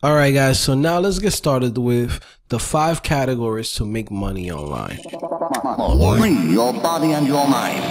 All right, guys. So now let's get started with the five categories to make money online. Free your body and your mind.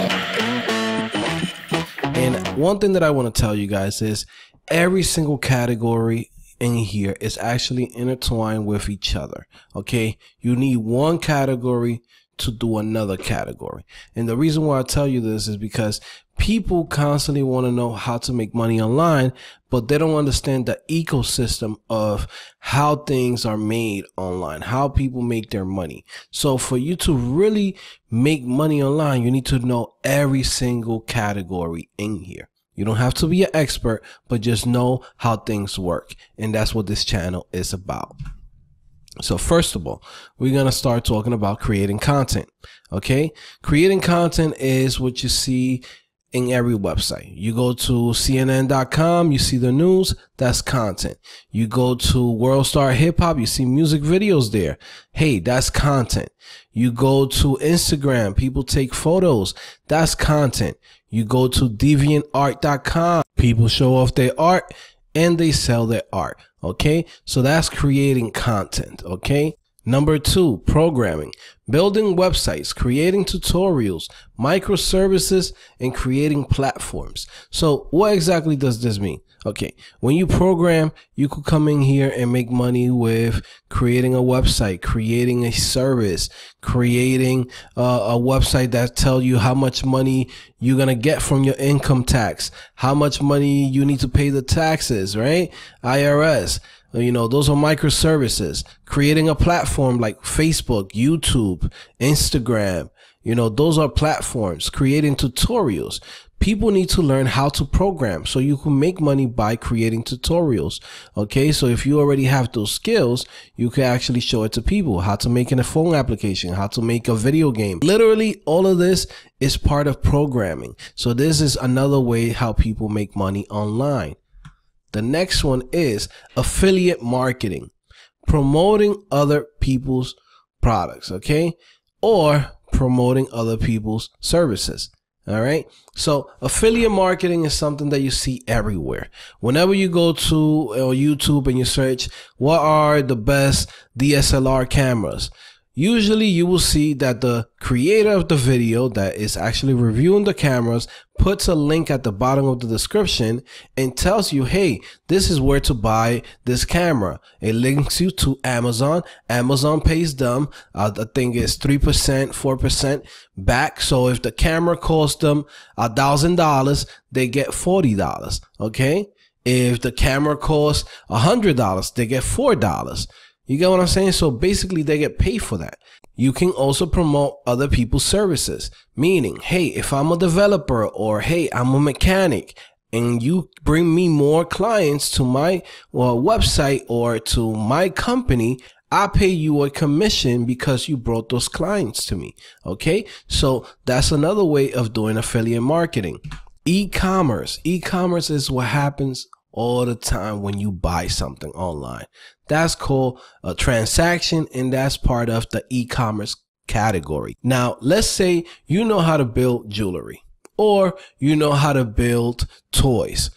And one thing that I want to tell you guys is every single category in here is actually intertwined with each other. Okay. You need one category to do another category. And the reason why I tell you this is because people constantly want to know how to make money online, but they don't understand the ecosystem of how things are made online, how people make their money. So for you to really make money online, you need to know every single category in here. You don't have to be an expert, but just know how things work. And that's what this channel is about. So first of all, we're going to start talking about creating content. Okay. Creating content is what you see in every website. You go to CNN.com, you see the news, that's content. You go to World Star Hip Hop, you see music videos there. Hey, that's content. You go to Instagram, people take photos, that's content. You go to DeviantArt.com, people show off their art and they sell their art. Okay. So that's creating content. Okay. Number two, programming, building websites, creating tutorials, microservices, and creating platforms. So what exactly does this mean? Okay. When you program, you could come in here and make money with creating a website, creating a service, creating uh, a website that tell you how much money you're going to get from your income tax, how much money you need to pay the taxes, right? IRS. Uh, you know, those are microservices. Creating a platform like Facebook, YouTube, Instagram. You know, those are platforms. Creating tutorials. People need to learn how to program so you can make money by creating tutorials. Okay. So if you already have those skills, you can actually show it to people how to make a phone application, how to make a video game. Literally all of this is part of programming. So this is another way how people make money online. The next one is affiliate marketing, promoting other people's products, okay? Or promoting other people's services. All right. So affiliate marketing is something that you see everywhere. Whenever you go to uh, YouTube and you search, what are the best DSLR cameras? Usually you will see that the creator of the video that is actually reviewing the cameras puts a link at the bottom of the description and tells you, hey, this is where to buy this camera. It links you to Amazon. Amazon pays them, uh, I think it's 3%, 4% back. So if the camera costs them a thousand dollars, they get $40. Okay. If the camera costs a hundred dollars, they get four dollars. You get what I'm saying? So basically they get paid for that. You can also promote other people's services, meaning, hey, if I'm a developer or hey, I'm a mechanic and you bring me more clients to my well, website or to my company, I pay you a commission because you brought those clients to me. Okay. So that's another way of doing affiliate marketing. E-commerce. E-commerce is what happens all the time when you buy something online. That's called a transaction and that's part of the e-commerce category. Now, let's say you know how to build jewelry or you know how to build toys.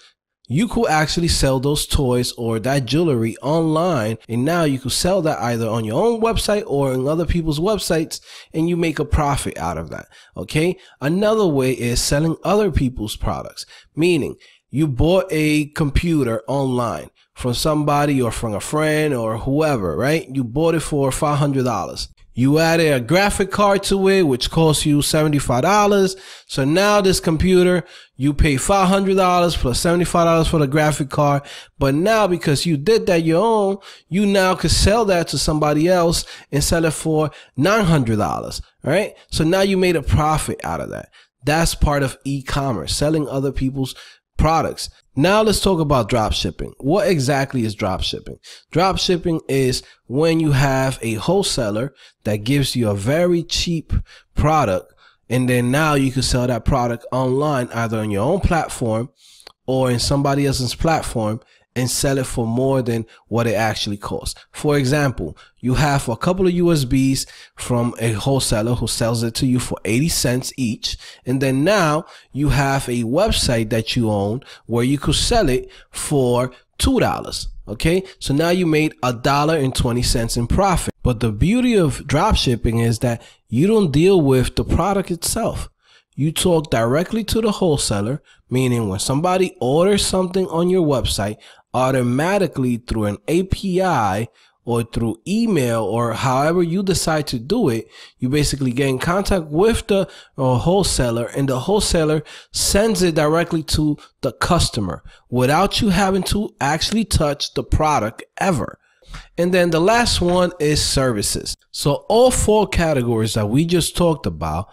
You could actually sell those toys or that jewelry online and now you could sell that either on your own website or in other people's websites and you make a profit out of that. Okay. Another way is selling other people's products, meaning you bought a computer online from somebody or from a friend or whoever, right? You bought it for $500. You added a graphic card to it, which costs you $75. So now this computer, you pay $500 plus $75 for the graphic card. But now because you did that your own, you now could sell that to somebody else and sell it for $900. Right? So now you made a profit out of that. That's part of e-commerce, selling other people's products. Now let's talk about drop shipping. What exactly is drop shipping? Drop shipping is when you have a wholesaler that gives you a very cheap product and then now you can sell that product online either on your own platform or in somebody else's platform and sell it for more than what it actually costs. For example, you have a couple of USBs from a wholesaler who sells it to you for 80 cents each. And then now you have a website that you own where you could sell it for $2. Okay, so now you made a dollar and 20 cents in profit. But the beauty of drop shipping is that you don't deal with the product itself. You talk directly to the wholesaler, meaning when somebody orders something on your website, automatically through an API or through email or however you decide to do it, you basically get in contact with the uh, wholesaler and the wholesaler sends it directly to the customer without you having to actually touch the product ever. And then the last one is services. So all four categories that we just talked about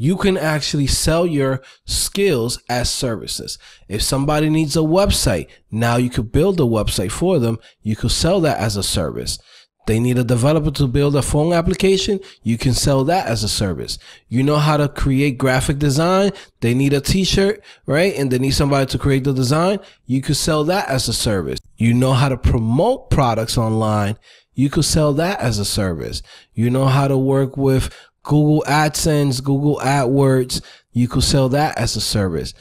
you can actually sell your skills as services. If somebody needs a website, now you could build a website for them. You could sell that as a service. They need a developer to build a phone application. You can sell that as a service. You know how to create graphic design. They need a t-shirt, right? And they need somebody to create the design. You could sell that as a service. You know how to promote products online. You could sell that as a service. You know how to work with Google AdSense, Google AdWords, you could sell that as a service.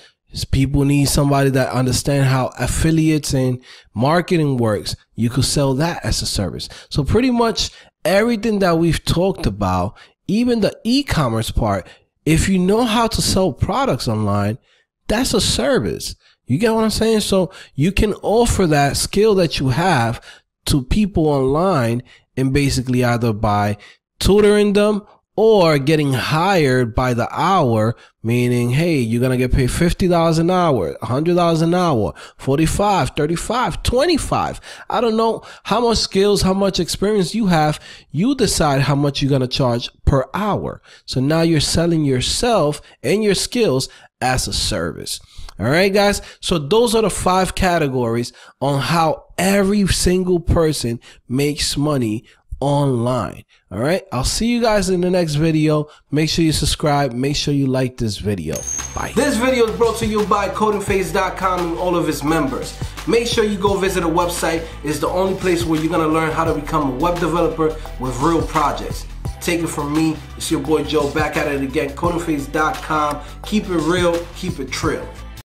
People need somebody that understand how affiliates and marketing works. You could sell that as a service. So pretty much everything that we've talked about, even the e-commerce part, if you know how to sell products online, that's a service. You get what I'm saying? So you can offer that skill that you have to people online and basically either by tutoring them or getting hired by the hour, meaning, hey, you're going to get paid $50 an hour, $100 an hour, 45, 35, 25. I don't know how much skills, how much experience you have. You decide how much you're going to charge per hour. So now you're selling yourself and your skills as a service. All right, guys. So those are the five categories on how every single person makes money online. All right. I'll see you guys in the next video. Make sure you subscribe. Make sure you like this video. Bye. This video is brought to you by codingphase.com and all of its members. Make sure you go visit the website. It's the only place where you're going to learn how to become a web developer with real projects. Take it from me. It's your boy Joe back at it again. Codingphase.com. Keep it real. Keep it trill.